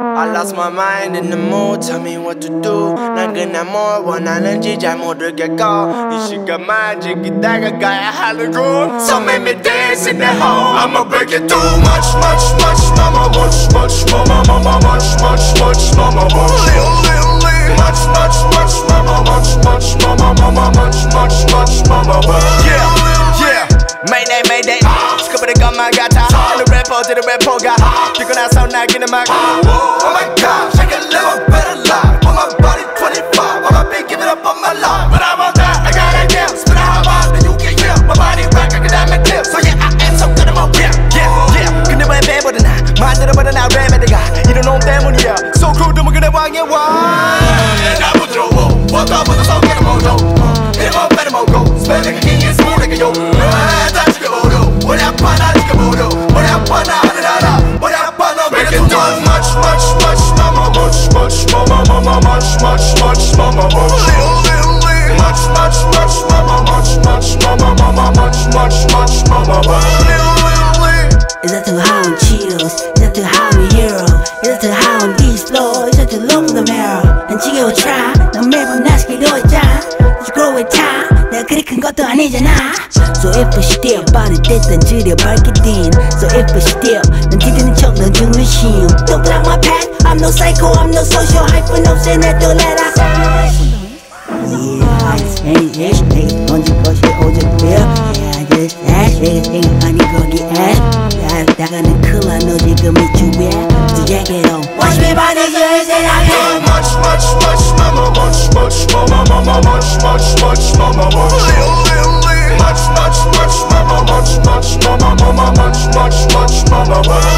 I lost my mind in the mood, tell me what to do 난 그냥 뭘 원하는지 잘 모르겠고 이 시간만 지키다가 가야 하려고 So make me dance in the hole I'ma break it too much, much, much Mama, much, much, mama, mama, much, much, much Mama, much, little, little, little Much, much, much, mama, much, much Mama, mama, much, much, much Mama, much, yeah, yeah Mayday, mayday 스크브를 것만 같아 어느 래퍼들은 래퍼가 뛰고 나서 날기는 막 Oh my god, I can live a better life On my body 25, I'ma be giving up on my life But I'm on that, I got ideas Spit out how hard, then you can hear My body rock, I can have my tips So yeah, I am so good at my rap Yeah, yeah 근데 왜 배보다 나 만들어버려 나 랩에다가 이런 놈 때문이야 So cool, 너무 그래 왕의 왕 나 부드러워 보다 보다 성격은 모조 이거 much much much mama much little little little much much much mama much much mama mama much much much mama much little little little Is that too high on Cheetos? Is that too high on hero? Is that too high on these flow? Is that too low for the mirror? 난 지겨워 try 난 매번 나스게 놓았잖아 Just grow with time 내가 그리 큰 것도 아니잖아 So if I still body 됐던 줄여 밝게 된 So if I still 난 뒤지는 척넌 죽는 심 Don't block my path I'm no psycho I'm no social hyphen 없애 내또 내라 Yeah, ain't ish, niggas 던진 것이 오직 real Yeah, I just ash, niggas 생각하니 거기 ash 나가는 클라 너 지금 이쪽에 To jack it on Watch me by the years and I can much, much, much, mama, much, much, mama, mama, much, much, much, mama, much, little, little, little, much, much, much, mama, much, much, mama, mama, much, much, much, mama, much,